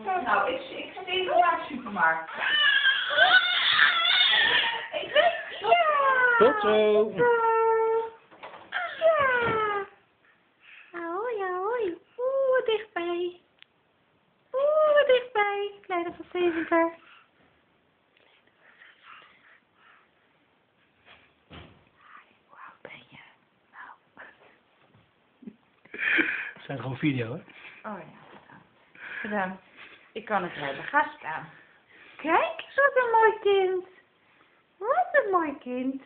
Nou, ik, ik zie naar de supermarkt. Ik weet Ja! Tot zo. Ja! Hoi, hoi. Oeh, dichtbij. Oeh, dichtbij. Kleine vervelender. Hoe oud ben je? Nou. Het zijn gewoon video, hè? Oh ja, bedankt. Bedankt. Ik kan het hebben. Ga staan. Kijk eens wat een mooi kind. Wat een mooi kind.